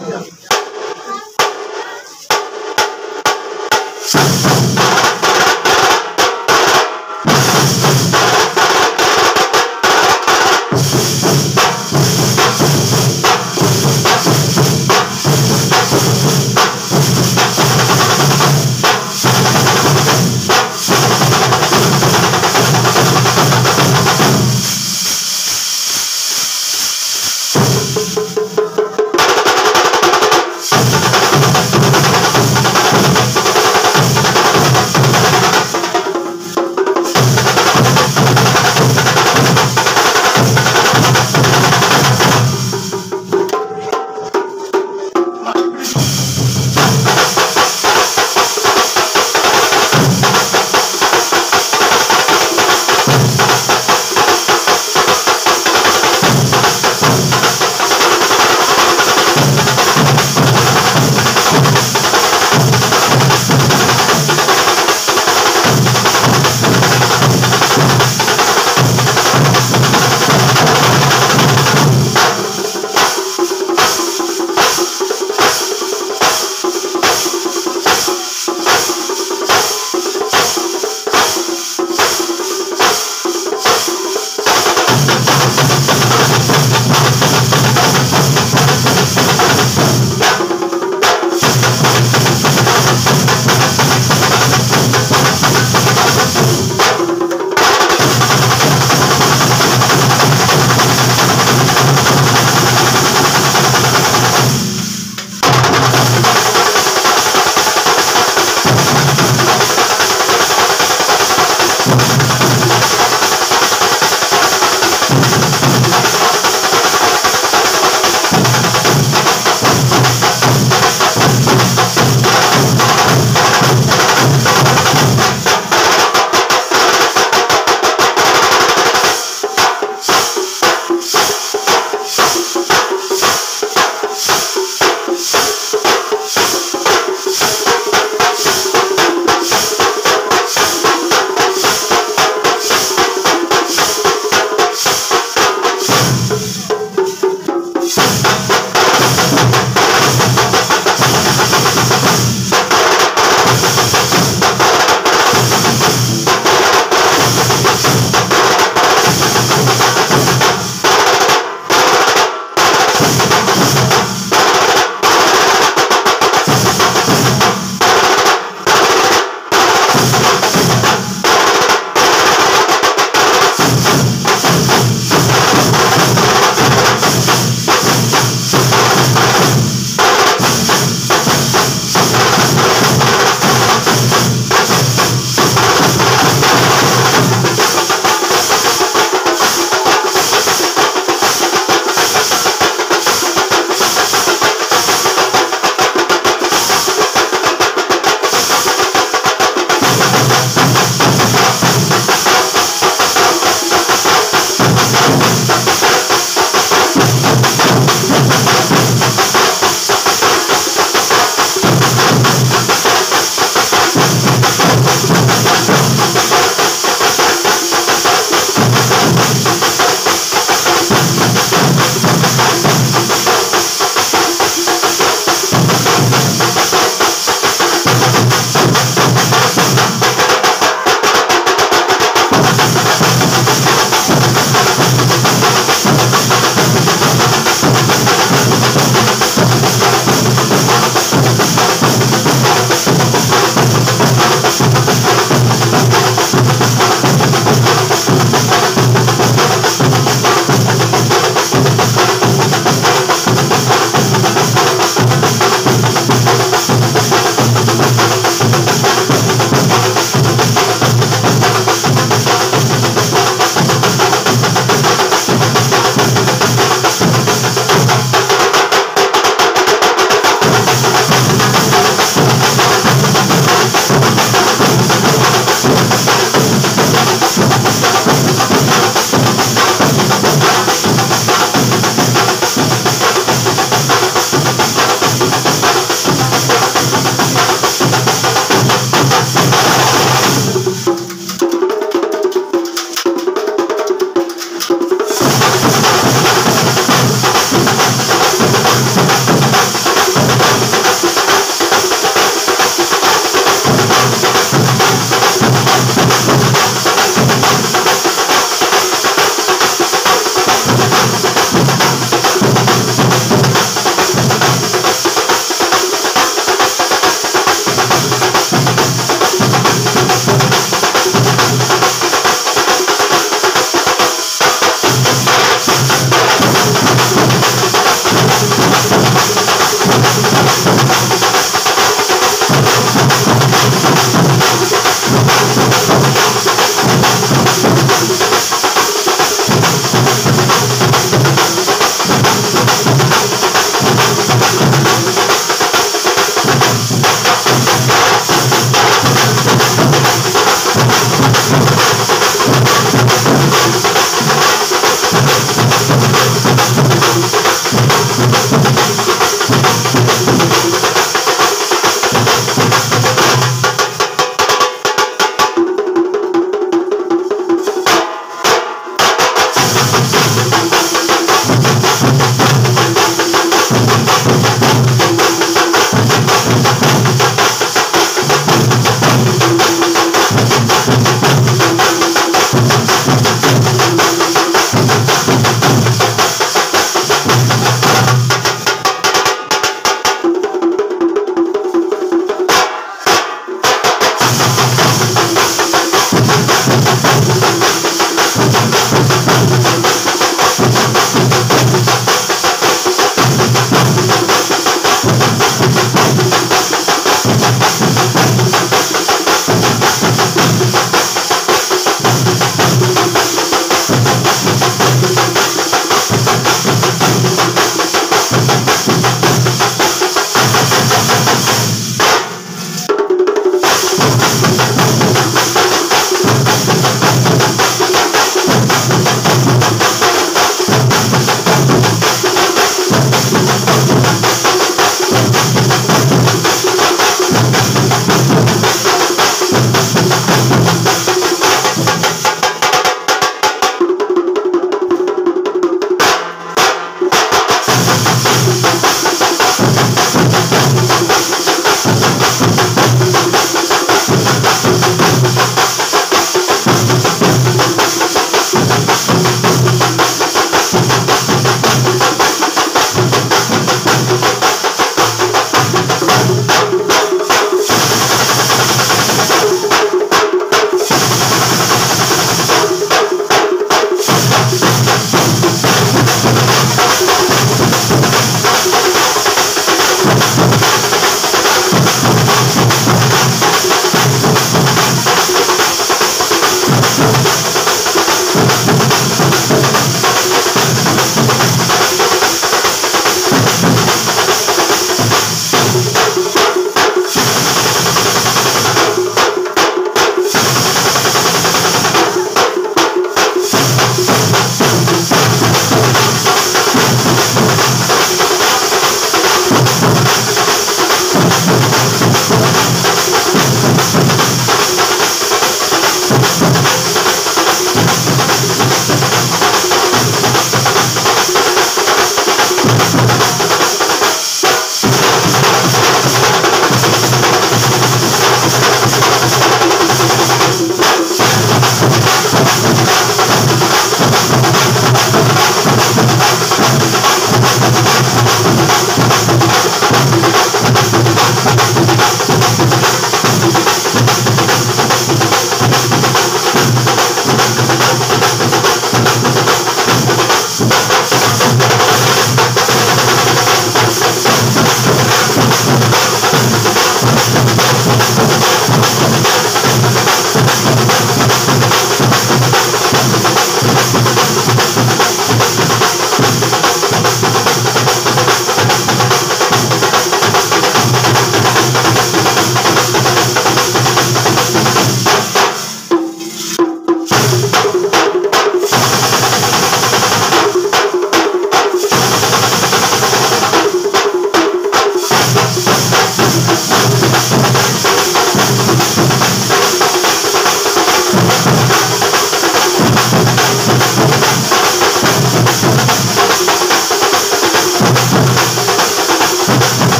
Yeah.